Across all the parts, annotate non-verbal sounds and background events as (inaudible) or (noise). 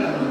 내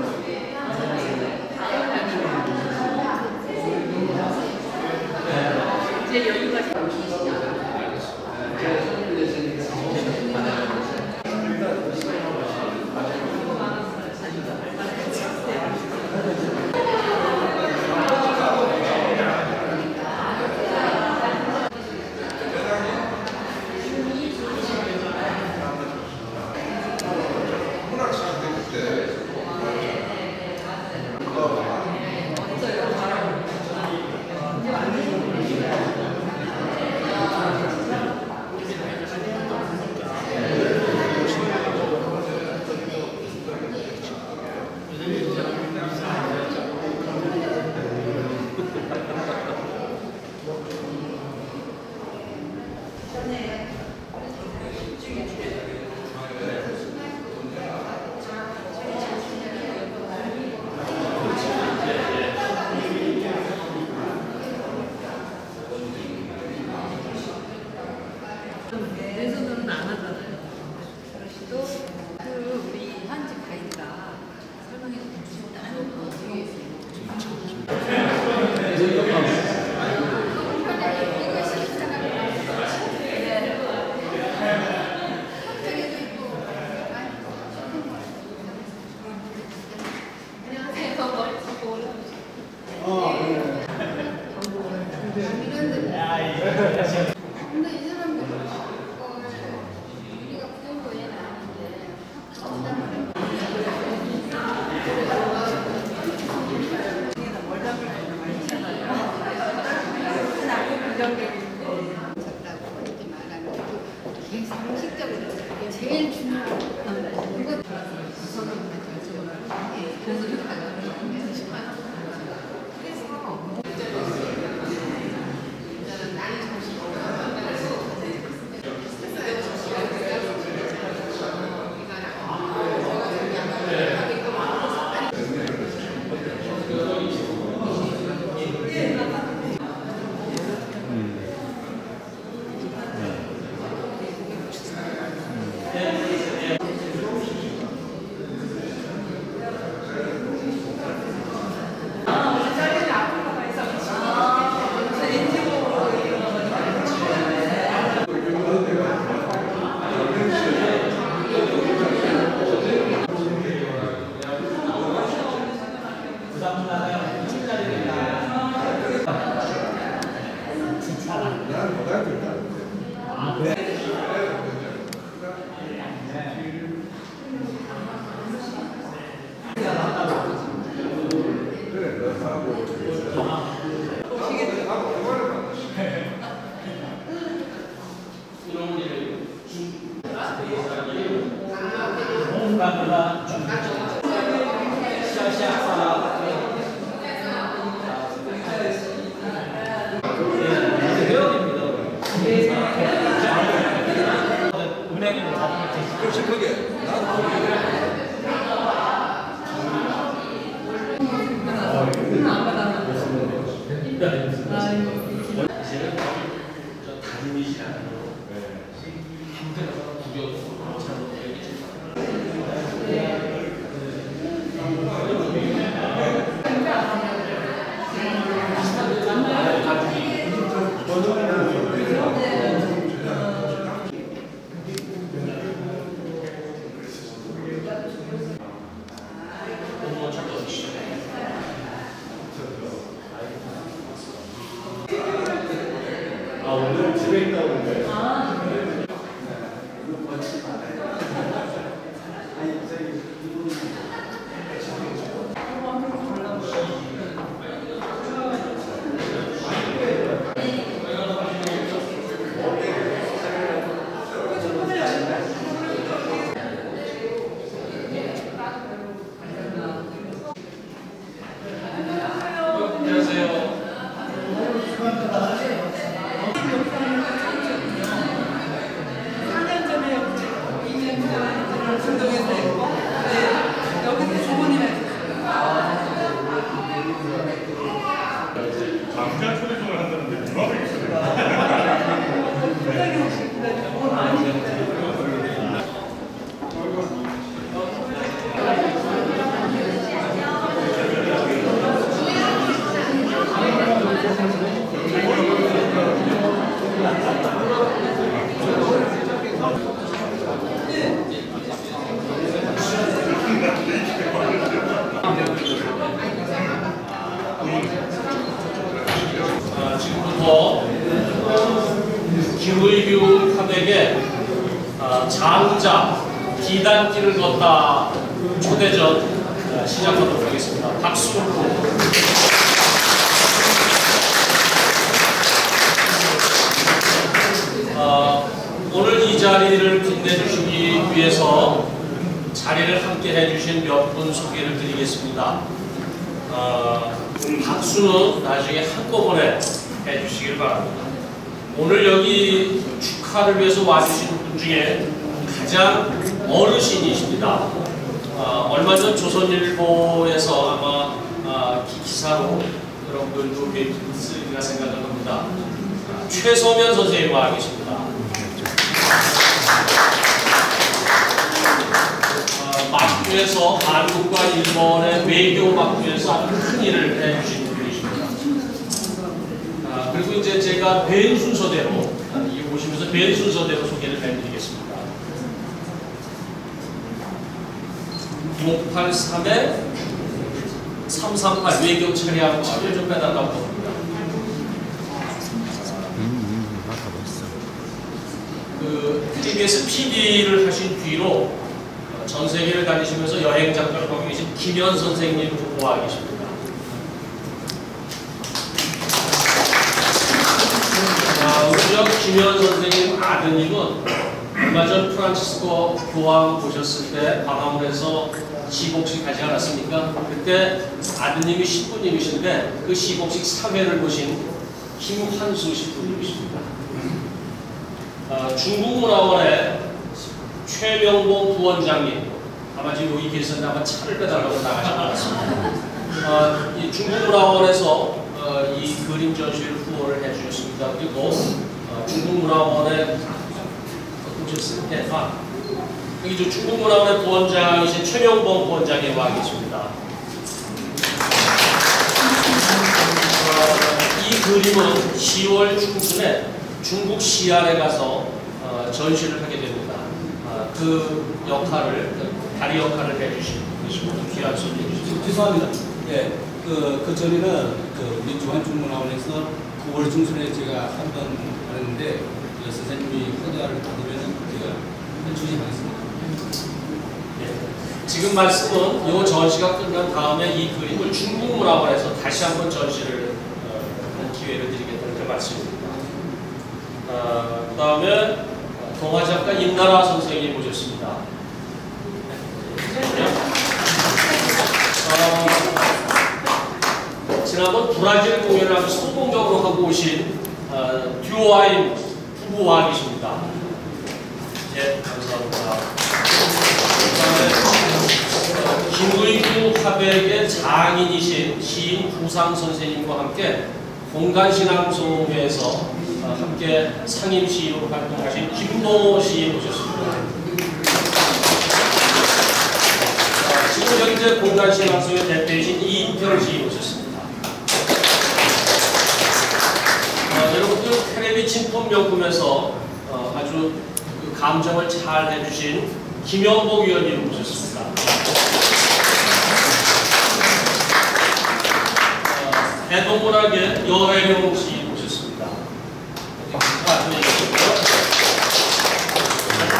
기울기우 칸에게 장자 기단길을 걷다 초대전 아, 시작하도록 하겠습니다. 박수 어, 오늘 이 자리를 빛내주시기 위해서 자리를 함께 해주신 몇 분 소개를 드리겠습니다. 어, 박수는 나중에 한꺼번에 해주시길 바랍니다. 오늘 여기 축하를 위해서 와주신 분 중에 가장 어르신이십니다. 어, 얼마 전 조선일보에서 아마 아, 기- 기사로 여러분들도 뵀으리라 생각을 합니다. 아, 최소면 선생님 와 계십니다. 어, 막부에서 한국과 일본의 외교 막부에서 큰 일을 해주신 그리고 이제 제가 벤 순서대로 아, 이 보시면서 벤 순서대로 소개를 해드리겠습니다. 683에 338 외교 처리하고 좀 빼달라고 합니다. 그 TBS PD를 하신 뒤로 어, 전 세계를 다니시면서 여행 하고 계신 김현 선생님 후보와 계십니다. 김현 선생님 아드님은 얼마 전 프란치스코 교황 보셨을 때 방황을 시복식 하지 않았습니까? 그때 아드님이 신부님이신데 그 시복식 3회를 보신 김환수 신부님이십니다. 아, 중국문화원의 최명봉 부원장님 아마 지금 여기 계셨는데 아마 차를 빼달라고 나가신 것 같습니다. 아, 이 중국문화원에서 어, 이 그림 전시를 후원을 해주셨습니다. 그리고 어, 중국문화원의 보셨을 때, 아, 여기 저 중국문화원의 부원장이신 최명봉 부원장이 와 계십니다. 어, 이 그림은 10월 중순에 중국 시안에 가서 어, 전시를 하게 됩니다. 아, 그 역할을, 그 다리 역할을 해주신 분이시고 귀한 손님이시죠. 죄송합니다. 예, 그, 그 전에는 그 우리 중앙중문화원에서 9월 중순에 제가 한번 하는데 그 선생님이 허가를 받으면 제가 주진하겠습니다. 예. 지금 말씀은 이 전시가 끝난 다음에 이 그림을 중국문화원에서 다시 한번 전시를 어, 하는 기회를 드리겠다는 그 말씀입니다. 어, 그 다음에 동화 작가 임나라 선생님 모셨습니다. 어, 지난번 브라질 공연을 아주 성공적으로 하고 오신 어, 듀오아인 부부와 계십니다. 예, 감사합니다. 그다음에 김의구 화백의 장인이신 시인 구상 선생님과 함께 공간신앙소에서 어, 함께 상임 시인으로 활동하신 김동호 시인 모셨습니다. 어, 지금 현재 공간신앙소의 대표이신 이인평 시인 모셨습니다. 어, 테레비 진품명품에서 어, 아주 그 감정을 잘 해주신 김영복 위원님 모셨습니다. 어, 대동문학의 여혜령 씨 모셨습니다. 아.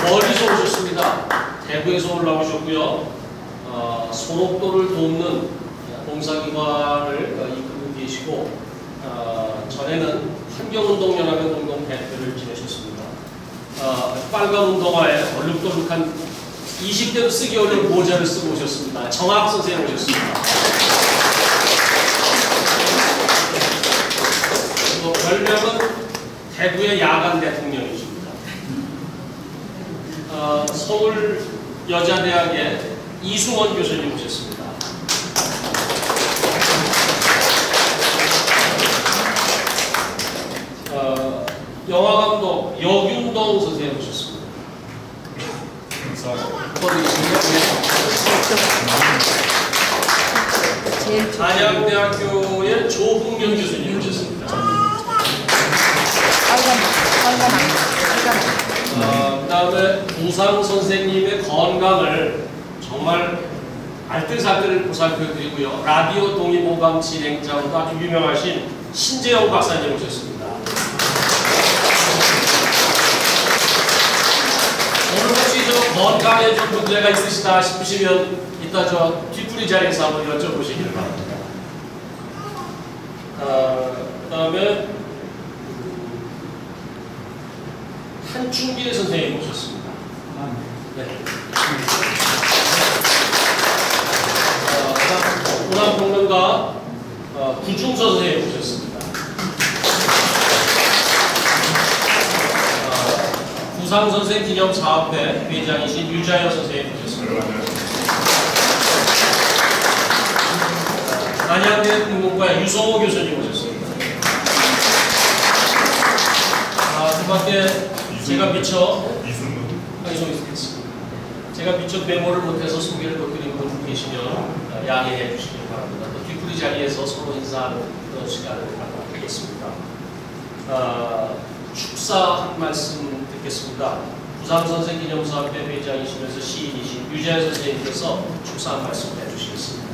멀리서 오셨습니다. 대구에서 올라오셨고요. 어, 소록도를 돕는 봉사기관을 어, 이끌고 계시고 어, 전에는 환경운동연합의 공동 대표를 지내셨습니다. 어, 빨간 운동화에 얼룩덜룩한 20대도 쓰기 어려운 모자를 쓰고 오셨습니다. 정학 선생님 오셨습니다. 그리고 별명은 대구의 야간 대통령이십니다. 어, 서울 여자대학의 이승원 교수님 오셨습니다. 어, 영화감독 여균동 선생님 오셨습니다. 안양대학교의 조흥경 교수님 오셨습니다. 빨간 어, 그다음에 부상 선생님의 건강을 정말 알뜰살뜰 보살펴드리고요. 라디오 동의보감 진행자로도 아주 유명하신 신재영 박사님 오셨습니다. 오늘 혹시 좀 건강에 좀 문제가 있으시다 싶으시면 이따 저 뒤풀이 자리에서 한번 여쭤보시길 바랍니다. 아, 그 다음에 한충길 선생님 모셨습니다. 네. 어, 그다음 문화평론가 어, 구중서 선생님 모셨습니다. 부상 선생 기념 사업회 회장이신 유자여 선생님 모셨습니다. 안양대 국문과의 유성호 교수님 모셨습니다. 아, 그 밖에 제가 미처 있겠습니다. 제가 미처 메모를 못해서 소개를 못 드린 분 계시면 어, 양해해 주시기 바랍니다. 또 뒤풀이 자리에서 서로 인사하는 그런 시간을 갖겠습니다. 어, 축사 한 말씀 듣겠습니다. 부산선생 기념사업회 회장이시면서 시인이신 유재현 선생님께서 축사 한 말씀 해주시겠습니다.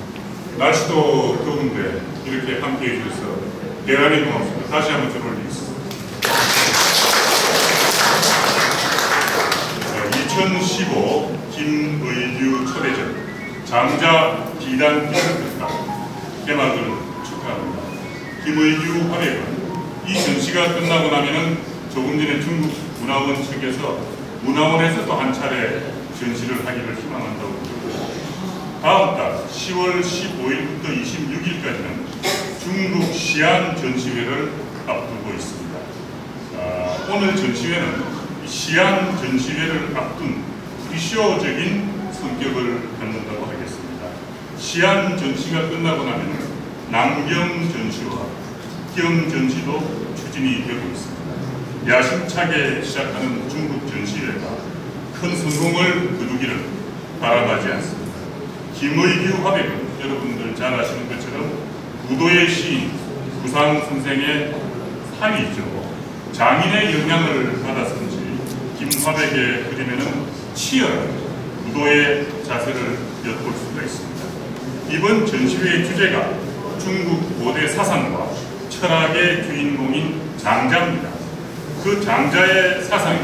날씨도 더운데 이렇게 함께 해주셔서 대단히 고맙습니다. 다시 한번 좀 올리겠습니다. 2015 김의규 초대전 장자 비단 기술평가 개막을 축하합니다. 김의규 화백은 이 전시가 끝나고 나면은 조금 전에 중국 문화원 측에서 문화원에서 또 한 차례 전시를 하기를 희망한다고 그러고 다음 달 10월 15일부터 26일까지는 중국 시안 전시회를 앞두고 있습니다. 아, 오늘 전시회는 이 시안 전시회를 앞둔 프리쇼적인 성격을 갖는다고 하겠습니다. 시안 전시가 끝나고 나면 남경 전시와 경 전시도 추진이 되고 있습니다. 야심차게 시작하는 중국 전시회가 큰 성공을 거두기를 바라마지 않습니다. 김의규 화백은 여러분들 잘 아시는 것처럼 구도의 시인 구상 선생의 사위죠. 장인의 영향을 받았는지 김화백의 그림에는 치열한 구도의 자세를 엿볼 수가 있습니다. 이번 전시회의 주제가 중국 고대 사상과 철학의 주인공인 장자입니다. 그 장자의 사상이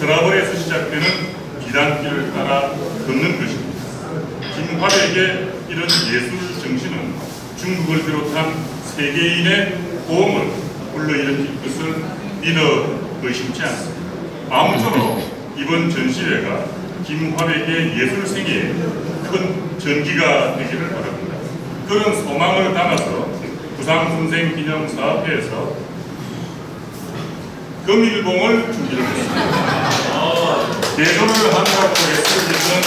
서라벌에서 시작되는 비단길을 따라 걷는 것입니다. 김화백의 이런 예술 정신은 중국을 비롯한 세계인의 호응을 불러일으킬 것을 믿어 의심치 않습니다. 아무쪼록 이번 전시회가 김화백의 예술 세계에 큰 전기가 되기를 바랍니다. 그런 소망을 담아서 부상선생 기념사업회에서 금일봉을 준비를 했습니다. 대전을 한다고 했을 때는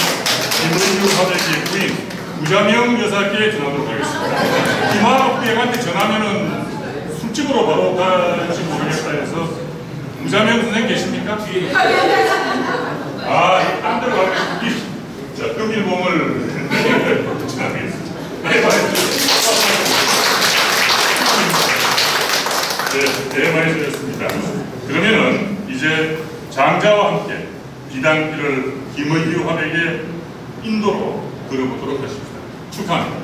김은주 화백의 부인 우자명 여사께 전하도록 하겠습니다. 김하라 부행한테 전하면은 술집으로 바로 갈지 모르겠다 해서 우자명 선생 계십니까? 아, 딴 데로 가면 여기 자, 금일봉을 (laughs) 전하겠습니다. 네, 네, 네, 많이 들 었습니다. 그러면은 이제 장자와 함께 비단길을 김의규 화백의 인도로 걸어보도록 하십니다. 축하합니다.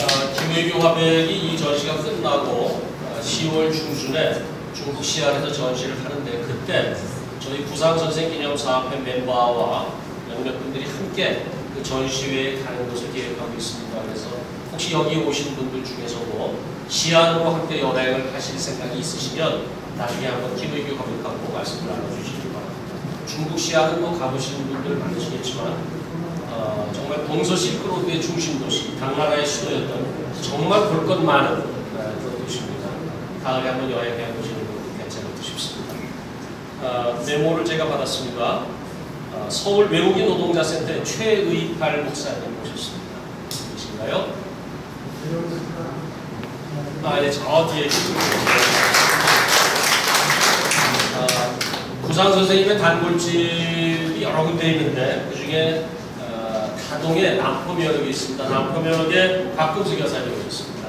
어, 김의규 화백이 이 전시가 끝나고 어, 10월 중순에 중국 시안에서 전시를 하는데 그때 저희 부상선생 기념사업회 멤버와 몇몇 분들이 함께 그 전시회에 가는 것을 계획하고 있습니다. 그래서 혹시 여기 오신 분들 중에서도 시안으로 함께 여행을 하실 생각이 있으시면 나중에 한번 김의규 화백하고 말씀을 나눠주시기 바랍니다. 중국 시안은 뭐 가보시는 분들 많으시겠지만 어, 정말 동서 실크로드의 중심 도시, 당나라의 수도였던 정말 볼 것 많은 어, 그런 도시입니다. 다음에 한번 여행해 보시는 것도 괜찮을까 싶습니다. 어, 메모를 제가 받았습니다. 어, 서울 외국인 노동자센터의 최의팔 목사님 모셨습니다. 계신가요? 아, 예, 저 뒤에. 어, 구상 선생님의 단골집이 여러 군데 있는데 그 중에 어, 다동에 남포면역이 있습니다. 남포면역에 박금수 여사님 오셨습니다.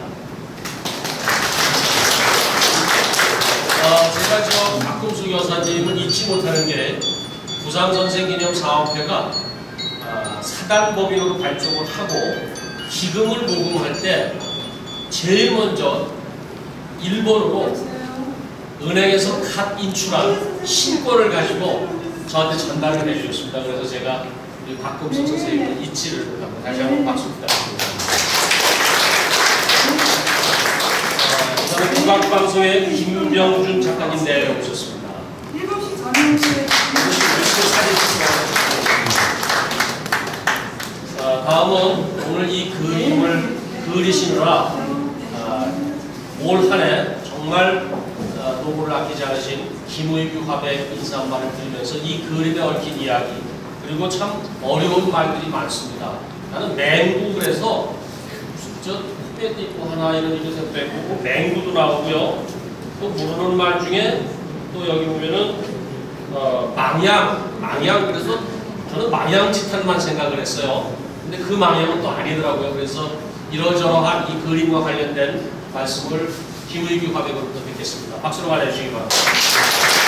어, 제가 저 박금수 여사님을 잊지 못하는 게 부상 선생 기념 사업회가 어, 사단법인으로 발족을 하고 기금을 모금할 때 제일 먼저 일본으로 은행에서 갓 인출한 신권을 가지고 저한테 전달을 해주셨습니다. 그래서 제가 우리 박금석 선생님을 잊지를 못하고 다시 한번 박수 부탁드립니다. 어, 저는 국악방송의 김병준 작가님 내려오셨습니다. 7시 전용실 자, 다음은 오늘 이 그림을 그리시느라 아, 올한 해 정말 아, 노고를 아끼지 않으신 김의규 화백 인사 한 말을 드리면서 이 그림에 얽힌 이야기 그리고 참 어려운 말들이 많습니다. 나는 맹구 그래서 저 빼띠고 하나 이런 이것에 빼고 맹구도 나오고요. 또 모르는 말 중에 또 여기 보면은 어, 망양, 망양 그래서 저는 망양지탄만 생각을 했어요. 근데 그 망양은 또 아니더라고요. 그래서 이러저러한 이 그림과 관련된 말씀을 김의규 화백으로부터 듣겠습니다. 박수로 맞아주시기 바랍니다.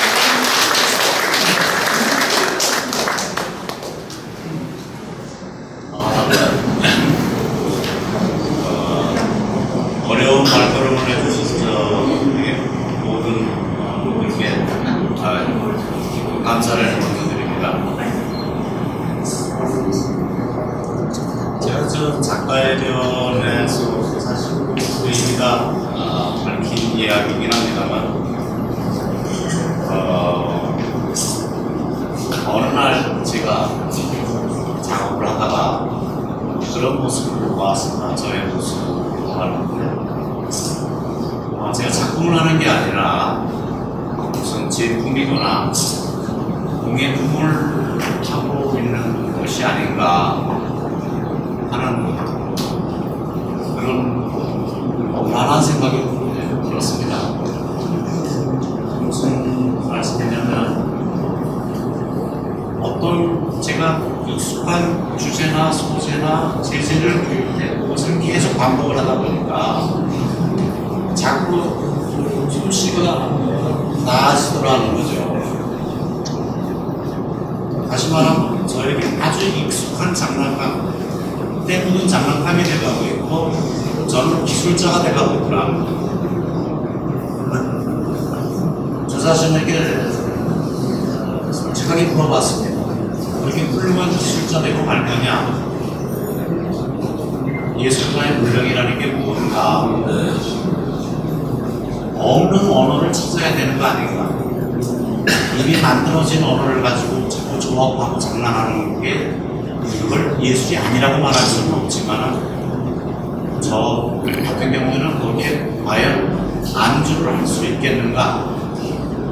있겠는가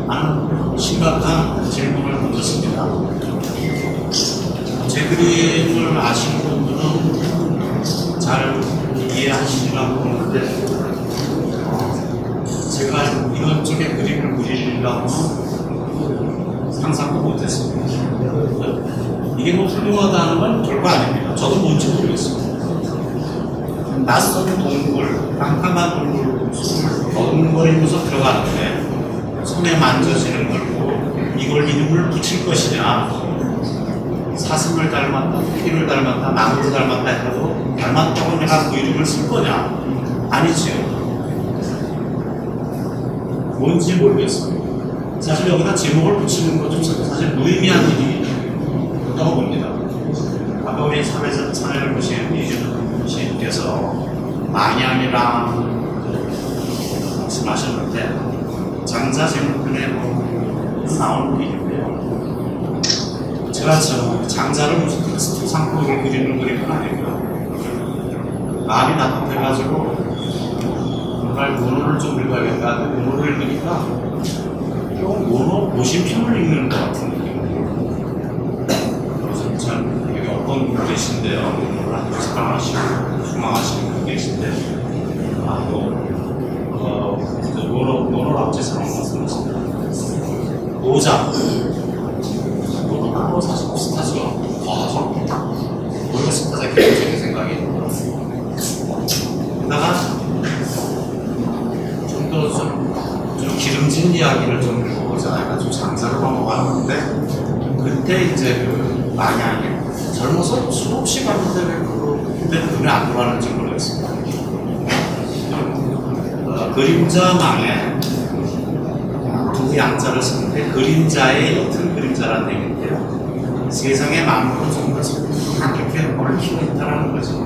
하는 심각한 질문을 던졌습니다. 제 그림을 아시는 분들은 잘 이해하시리라고 보는데 어, 제가 이런 쪽의 그림을 그리려고 상상도 못했습니다. 이게 뭐 훌륭하다는 건 별거 아닙니다. 저도 뭔지 모르겠습니다. 낯선 동굴, 깜깜한 동굴 숨을 덩거리면서 들어가는데 손에 만져지는 걸고 이걸 이름을 붙일 것이냐 사슴을 닮았다, 토끼를 닮았다, 나무를 닮았다 해도 닮았다고 내가 그 이름을 쓸 거냐? 아니지요. 뭔지 모르겠습니다. 사실 여기다 제목을 붙이는 것좀 사실 무의미한 일이라고 봅니다. 아까 우리 사회에서 보신 이준호 망향이랑 말씀하셨는데 장자 제목편에 뭐 나오는 일인데요. 제가 저 장자를 무슨 텍스트 상품으로 그리는 그림은 아니고요. 마음이 나쁘해가지고 정말 문호를 좀 읽어야겠다. 문호를 읽으니까 좀 문호 고심편을 읽는 것 같은 느낌. 그래서 참 여기 어떤 분 계신데요. 문호를 수망하시는 분 계신데 아, 또 어, 그 문호, 문호 앞에서 말씀하십니다. 노자 뭐 사실 비슷하죠. 아, 모르겠습니다. 제가 개인적인 생각이. 게다가 좀더 좀, 좀 기름진 이야기를 좀 읽어보자 해가지고 장사를 넘어가는데 그때 이제 그 만약에 젊어서 수없이 갔는데 왜 그거 그때 눈에 안 들어왔는지 어, 그림자망에 두 양자를 쓰는데 그림자의 옅은 그림자라는 얘기인데요. 만물은 전부 다 이렇게 얽히고 있다는 거죠.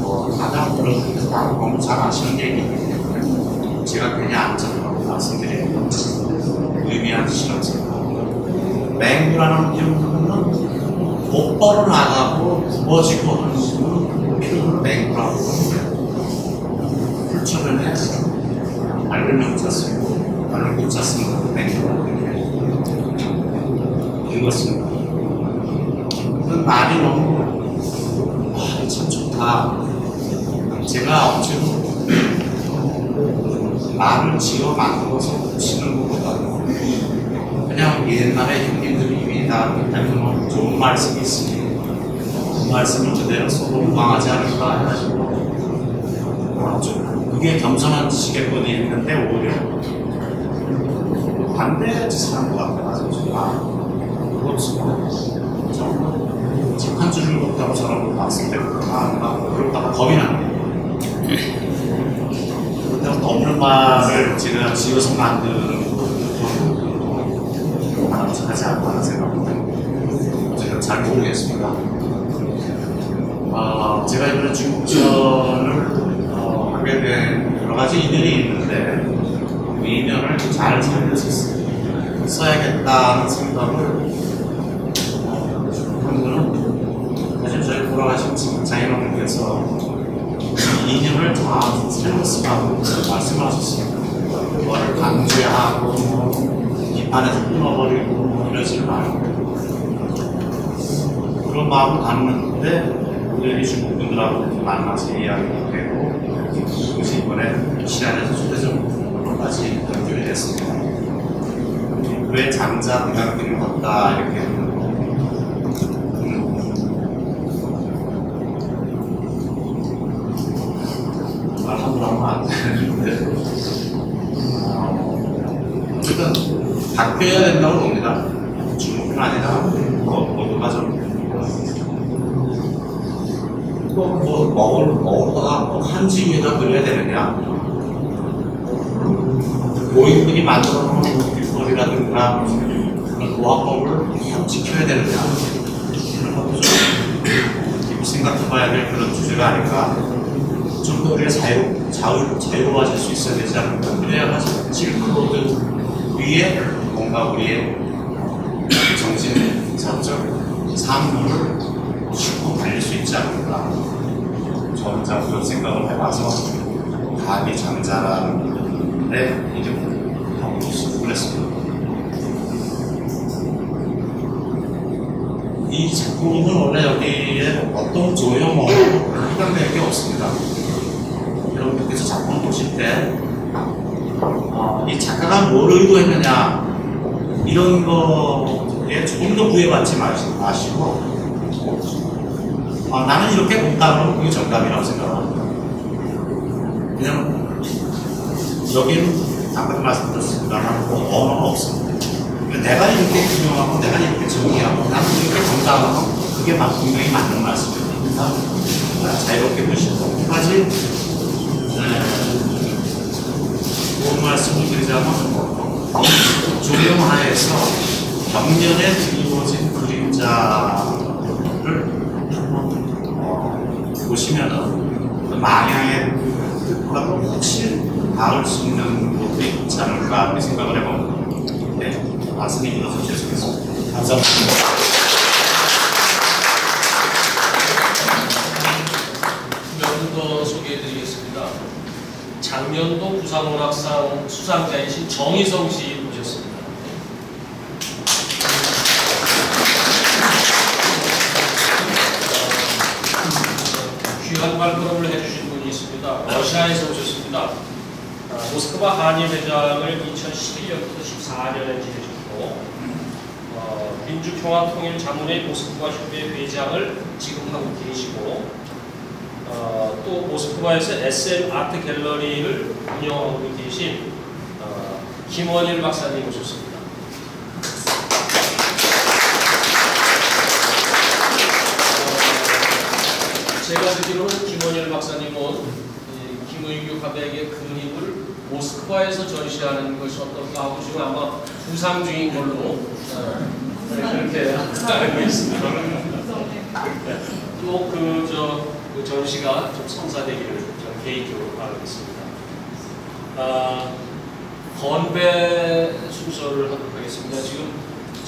뭐, 가장 그런 다 너무 잘 아시는 얘기인데 제가 괜히 안전하고 말씀드리는 건 의미한 실험입니다. 맹구라는 표현은 곧바로 나가고 굽어지고 하는 표현을 맹구라고 합니다. 풀처면에 말을 명자 쓰고 말을 거 맹구라고 이렇게 읽었습니다. 그 말이 너무 아, 참 좋다. 제가 어찌로 말을 지어 만들어서 붙이는 것보다 그냥 옛날에 형님들이 이미 다 대부분 좋은 말씀이 있으니 그 말씀을 그대로 서로 무방하지 않을까 해가지고 어, 좀 그게 겸손한 지겠거니 했는데 오히려 반대 짓을 한것 같아가지고 좀 아, 그거 좀 착한 줄을 못하고 저런 거 봤을 때 아, 나 그럴까봐 겁이 나네 그렇다고 너무 말을 제가 지어서 만드는 하지 않고 하는 생각은 제가 잘 모르겠습니다. 어, 제가 이번에 중국전을 어, 하게 된 여러 가지 인연이 있는데 그 인연을 잘 살려서 써야겠다는 생각을 어, 한 거는 사실 저희 돌아가신 장인어른께서 이 인연을 다 살렸으라고 말씀을 하셨습니다. 그거를 강조하고 비판에서 끊어버리고 뭐 이러지 말고 그런 마음을 갖는데 우연히 중국 분들하고 만나서 이야기가 되고 이번에 시안에서 초대적으로까지 연결이 됐습니다. 왜 장자 대학길을 걷다 이렇게 말함으로 하면 안 되는데 어쨌든 바뀌어야 된다고 봅니다. 중국은 아니라 뭐, 모두가 좀 또뭐 먹을 먹다가 꼭 한지 위에다 그려야 되느냐? 고인들이 만들어 놓은 길거리라든가 그런 노화법을 꼭 지켜야 되느냐? 이런 것도 좀 생각해봐야 될 그런 주제가 아닐까. 좀더 우리가 자유, 자유, 자유로워질 수 있어야 되지 않을까. 그래야만 실크로드 위에 뭔가 우리의 정신, 사적, 삶을 쉽고 달릴 수 있지 않을까. 참 그런 생각을 해봐서 감히 장자라는 데 이름을 하고 그랬습니다. 이 작품은 원래 여기에 어떤 조형으로 해당될 게 없습니다. 여러분들께서 작품 보실 때, 어, 이 작가가 뭘 의도했느냐, 이런 거에 조금 더 구애받지 마시- 마시고, 어, 나는 이렇게 본다 그러면 정답이라고 생각합니다. 그냥, 여기는 아까도 말씀드렸습니다만, 뭐 언어가 없습니다. 그러니까 내가 이렇게 규명하고, 내가 이렇게 정의하고, 나는 이렇게 정답하고, 그게 막 분명히 맞는 말씀입니다. 자유롭게 보시고, 한 가지, 좋은 말씀을 드리자면 조명하에서 벽면에 드리워진 그림자를 어, 보시면은 그 망향의 뜻과 혹시 닿을 수 있는 곳도 있지 않을까 이렇게 생각을 해봅니다. 네, 말씀이 길어서 죄송했습니다. 감사합니다. 작년도 부산문학상 수상자이신 정희성 씨 모셨습니다. 귀한 발걸음을 해주신 분이 있습니다. 러시아에서 오셨습니다. 아, 모스크바 한일 회장을 2011년부터 14년에 지내셨고 어, 민주평화통일자문회 모스크바 협회 회장을 지금 하고 계시고 어, 또 모스크바에서 SM 아트 갤러리를 운영하고 계신 어, 김원일 박사님 오셨습니다. 어, 제가 듣기로는 김원일 박사님은 이 김의규 화백의 그림을 모스크바에서 전시하는 것이 어떨까 하고 지금 아마 부상 중인 걸로 어, 그렇게 알고 있습니다. 또그 전시가 좀 성사되기를 저는 개인적으로 바라겠습니다. 아, 건배 순서를 하도록 하겠습니다. 지금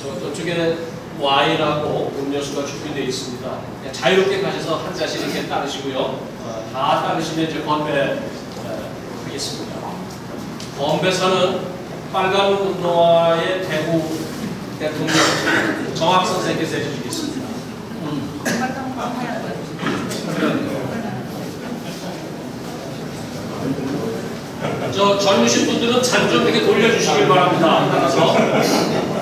저, 저쪽에 와인하고 음료수가 준비되어 있습니다. 자유롭게 가셔서 한 잔씩 이렇게 따르시고요. 어, 다 따르시면 이제 건배 어, 하겠습니다. 건배사는 빨간 운동화의 대구 대통령 정학 선생님께서 해주시겠습니다. 저 젊으신 분들은 잔좀 이렇게 돌려주시길 바랍니다. 따라서.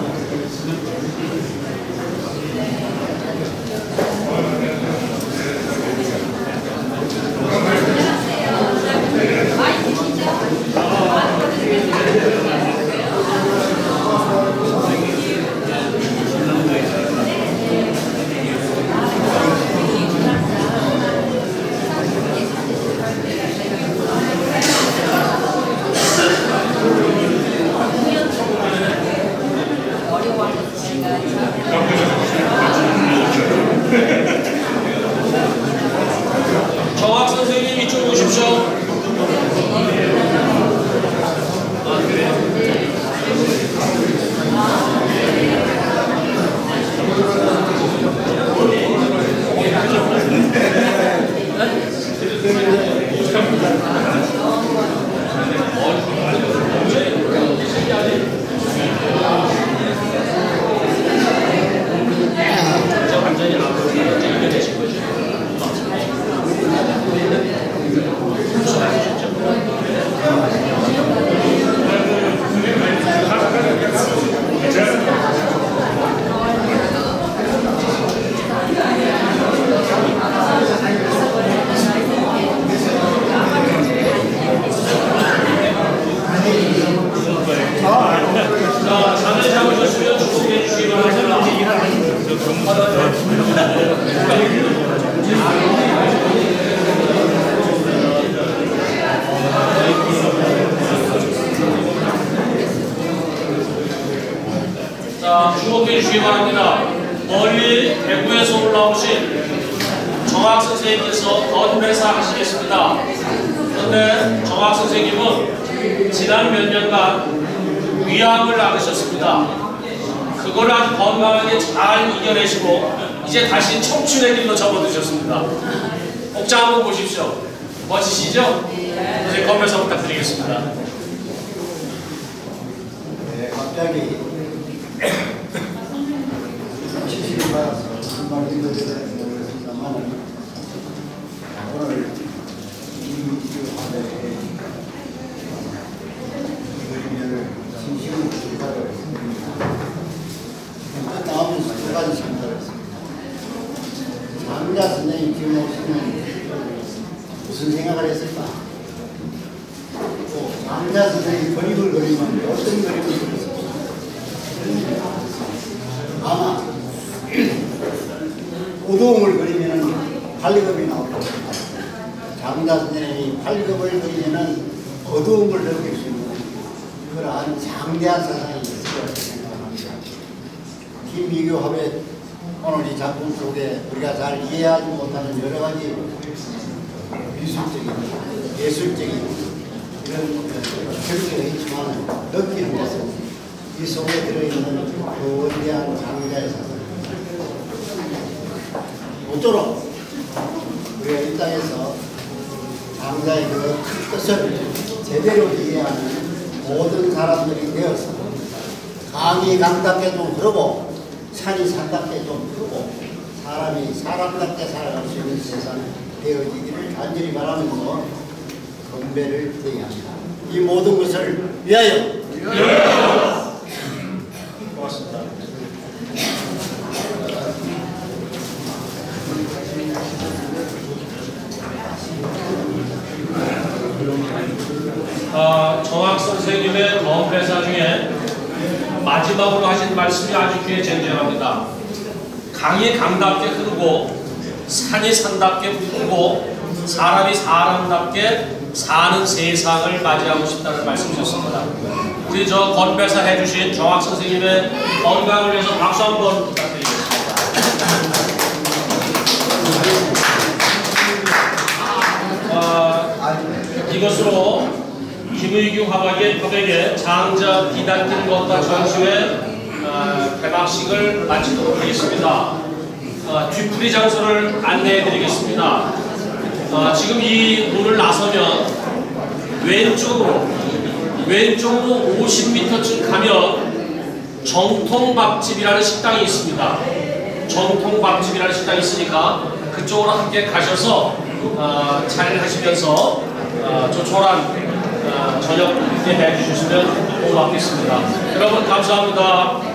지난 몇 년간 위암을 앓으셨습니다. 그걸 아주 건강하게 잘 이겨내시고 이제 다시 청춘의 길로 접어드셨습니다. 복장 한번 보십시오. 멋지시죠? 선생님 건배사 부탁드리겠습니다. 네, 갑자기 지시를 받아서 한 말씀 드려야 모르겠습니다만 오늘 이주 화대에 이거를 진심으로 축하를 했습니다. 끝나오면서 두 가지 생각을 했습니다. 장자 선생님 지금 오시면 생각을 했을까? 또 장자 선생님 그림을 그리면 어떤 그림을 그렸을까? 아마 우동을 그리면 발급이 나올 겁니다. 장자 선생님이 발급을 그리면 어두움을 느낄 수 있는 그러한 장대한 사상이 있을 생각합니다. 김미교 화백 오늘 이 작품 속에 우리가 잘 이해하지 못하는 여러 가지 미술적인, 예술적인 이런 결정이 있지만 느끼는 것은 이 속에 들어있는 그 원대한 장자의 사상입니다. 모쪼록 우리가 이 땅에서 장자의 그 뜻을 제대로 이해하는 모든 사람들이 되어서 강이 강답게 좀 흐르고 산이 산답게 좀 흐르고 사람이 사람답게 살아갈 수 있는 세상이 되어지기를 간절히 바라면서 건배를 대의합니다. 이 모든 것을 위하여 고맙습니다. 아, 정학 선생님의 건배사 중에 마지막으로 하신 말씀이 아주 귀에 쟁쟁합니다. 강이 강답게 흐르고 산이 산답게 흐르고 사람이 사람답게 사는 세상을 맞이하고 싶다는 말씀이셨습니다. 우리 저 건배사 해주신 정학 선생님의 건강을 위해서 박수 한번 부탁드리겠습니다. 아, 이것으로 김의규 화박의 표백의 장자 비단팀 것과 전시회 어, 개막식을 마치도록 하겠습니다. 어, 뒤풀이 장소를 안내해 드리겠습니다. 어, 지금 이 문을 나서면 왼쪽으로 왼쪽으로 50m쯤 가면 정통 밥집이라는 식당이 있습니다. 정통 밥집이라는 식당이 있으니까 그쪽으로 함께 가셔서 어, 차례를 하시면서 어, 조촐한 어, 저녁 함께 해주시면 고맙겠습니다. 여러분 감사합니다.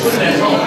힘을